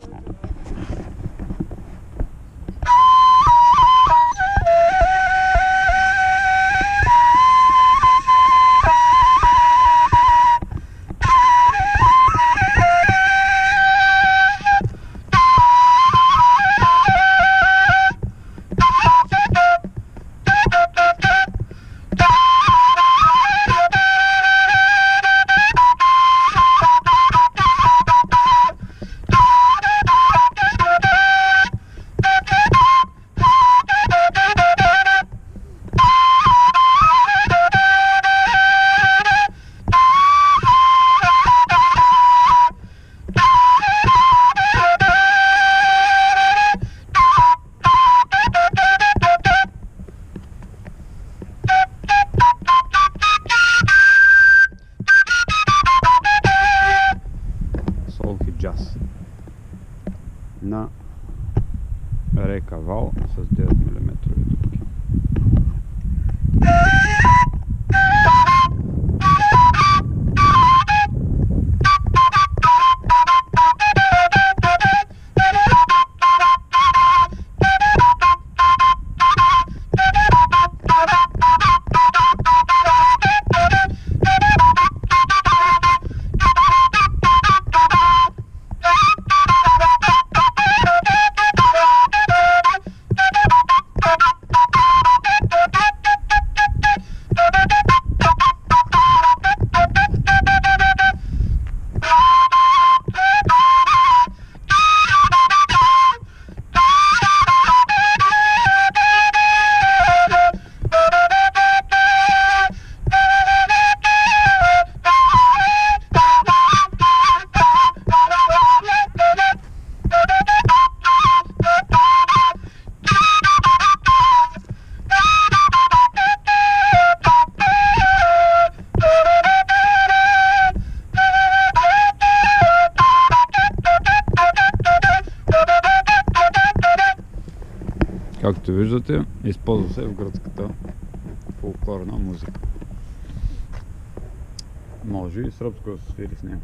Yeah. На река Вал с 9 мм Както виждате, използва се в гръцката фолклорна музика. Може и сръбско да се свири с нея.